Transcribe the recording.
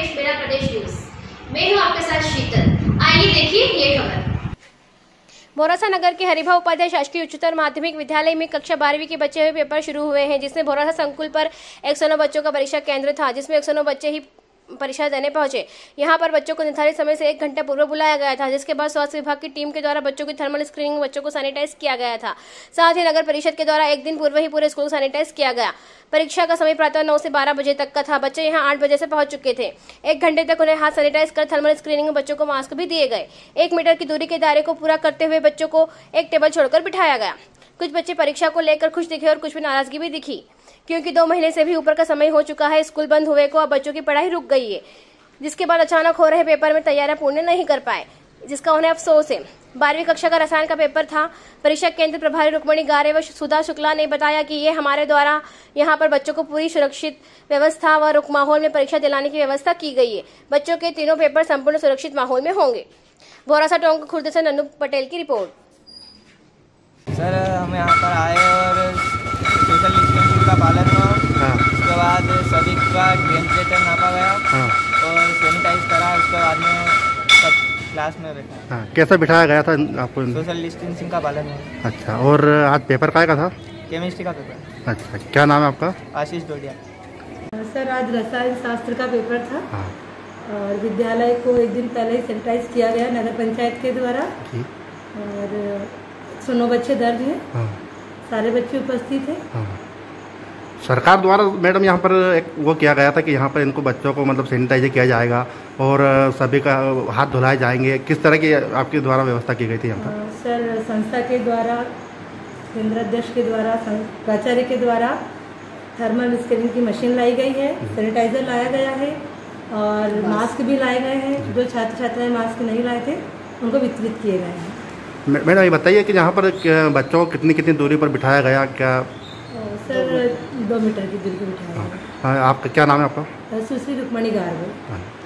प्रदेश, मेरा प्रदेश न्यूज़ मैं हूँ आपके साथ शीतल. आइए देखिए ये खबर. भोरासा नगर के हरिभा उपाध्याय शासकीय उच्चतर माध्यमिक विद्यालय में कक्षा बारहवीं के बच्चे हुए पेपर शुरू हुए हैं, जिसमें भोरासा संकुल पर 109 बच्चों का परीक्षा केंद्र था, जिसमें 109 बच्चे ही परीक्षा देने पहुँचे। यहाँ पर बच्चों को निर्धारित समय से एक घंटा पूर्व बुलाया गया था, जिसके बाद स्वास्थ्य विभाग की टीम के द्वारा बच्चों की थर्मल स्क्रीनिंग, बच्चों को सैनिटाइज किया गया था। साथ ही नगर परिषद के द्वारा एक दिन पूर्व ही पूरे स्कूल को सैनिटाइज किया गया। परीक्षा का समय प्रातः नौ से बारह बजे तक का था। बच्चे यहाँ आठ बजे से पहुँच चुके थे। एक घंटे तक उन्हें हाथ सैनिटाइज कर थर्मल स्क्रीनिंग में बच्चों को मास्क भी दिए गए। एक मीटर की दूरी के दायरे को पूरा करते हुए बच्चों को एक टेबल छोड़कर बिठाया गया। कुछ बच्चे परीक्षा को लेकर खुश दिखे और कुछ में नाराज़गी भी दिखी। क्योंकि दो महीने से भी ऊपर का समय हो चुका है, स्कूल बंद हुए को अब बच्चों की पढ़ाई रुक गई है, जिसके बाद अचानक हो रहे पेपर में तैयारियाँ पूर्ण नहीं कर पाए, जिसका उन्हें अफसोस है। बारहवीं कक्षा का रसायन का पेपर था। परीक्षा केंद्र प्रभारी रुक्मणी गारे व सुधा शुक्ला ने बताया कि ये हमारे द्वारा यहाँ पर बच्चों को पूरी सुरक्षित व्यवस्था व रुक माहौल में परीक्षा दिलाने की व्यवस्था की गई है। बच्चों के तीनों पेपर संपूर्ण सुरक्षित माहौल में होंगे। बोरासा टोंक, खुर्द से नन्नू पटेल की रिपोर्ट। सर, हम यहाँ पर आए और पालन हुआ हाँ। उसके बाद सभी का टेम्परेचर नापा गया। हाँ। और सैनिटाइज करा उसके बाद में सब क्लास में बैठा। हाँ कैसा बिठाया गया था आपको? सोशल डिस्टेंसिंग का पालन हुआ अच्छा और आज पेपर काय का था? केमिस्ट्री का पेपर अच्छा क्या नाम है आपका? आशीष डोडिया। सर आज रसायन शास्त्र का पेपर था। हाँ। और विद्यालय को एक दिन पहले ही सैनिटाइज किया गया नगर पंचायत के द्वारा। और सुनो बच्चे दर्ज हैं। हाँ। सारे बच्चे उपस्थित हैं। हाँ। सरकार द्वारा मैडम यहाँ पर एक वो किया गया था कि यहाँ पर इनको बच्चों को मतलब सैनिटाइज किया जाएगा और सभी का हाथ धुलाए जाएँगे। किस तरह की आपके द्वारा व्यवस्था की गई थी यहाँ पर? सर संस्था के द्वारा केंद्र अध्यक्ष के द्वारा प्राचार्य के द्वारा थर्मल स्कैनिंग की मशीन लाई गई है सैनिटाइजर लाया गया है और मास्क। भी लाए गए हैं। जो छात्र छात्राएँ मास्क नहीं लाए थे उनको वितरित किए गए हैं। मैडम ये बताइए कि यहाँ पर बच्चों को कितनी कितनी दूरी पर बिठाया गया? क्या सर दो मीटर की दूरी पर बिठाया। हाँ, आपका क्या नाम है आपका? सुश्री रुक्मणी गार्ग।